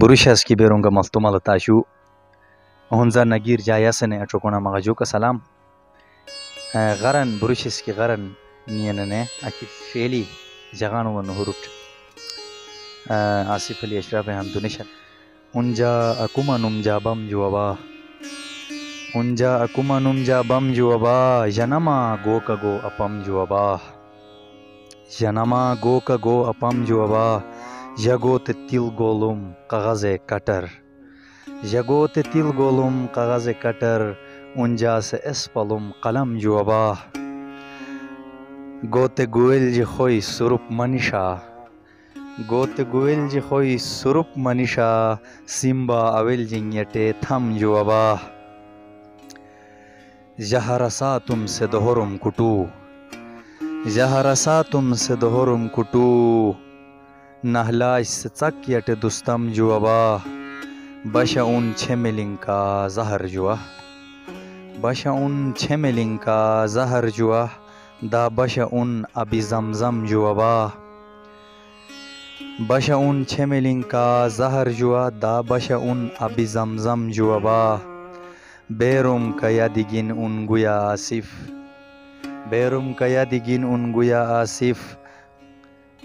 برشس کی بیرونگا مختوم اللہ تاشو ہنزا نگیر جایا سنے اٹھوکونا مغجو کا سلام غرن بروشاس کی غرن نیننے اکی فیلی جگانو و نہروٹ آسیف علی اشراف ہم دونشا انجا اکوما نمجا بم جو ابا انجا اکوما نمجا بم جو ابا جنما گو کا گو اپم جو ابا جنما گو کا گو اپم جو ابا جگو تل گولم کاغذ کٹر جگو تل گولم کاغذ کٹر اونجا سے اس پلم قلم جو ابا گوت گویل جی خوئی سرپ منشا گوت گویل جی خوئی سرپ منشا سیمبا اویل جنگیٹے تھم جو ابا جہرسا تم سے دہرم کٹو جہرسا تم سے دہرم کٹو نہلاش سے چک یٹ دستم جو ابا بشا ان چھملنگ کا زہر جوا بشا ان چھملنگ کا زہر جوا دا بشا ان ابی زمزم جو ابا بشا ان چھملنگ کا زہر جوا دا بشا ان ابی زمزم جو ابا بیروم کا یادگین ان گویا آصف۔ بیروم کا یادگین ان گویا آصف۔